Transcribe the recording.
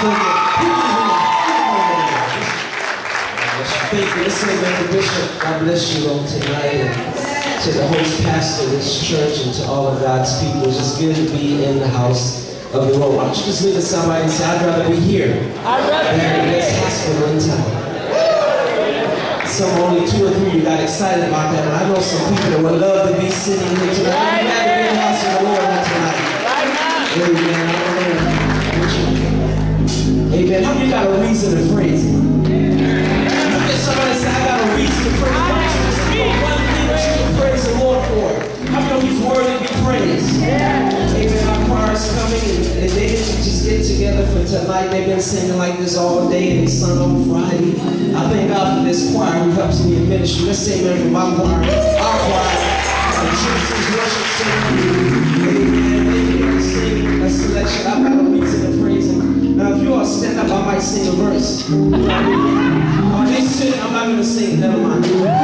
Thank you. Let's say that for Bishop. God bless you on tonight. And to the host pastor of this church and to all of God's people. It's just good to be in the house of the Lord. Why don't you just look at somebody and say, I'd rather be here I'd rather than in this hospital in town. Some only two or three of you got excited about that, and I know some people that would love to be sitting here tonight. You'd rather be in the house of the Lord on tonight. Amen. Tonight. They've been singing like this all day, and they sung on Friday. I thank God for this choir who helps me in ministry. Let's say amen for my choir, our choir, church's worship center. Amen. They can sing a selection. I've got a reason to praise Him. Now, if you all stand up, I might sing a verse. Are they sitting? I'm not going to sing. Never mind.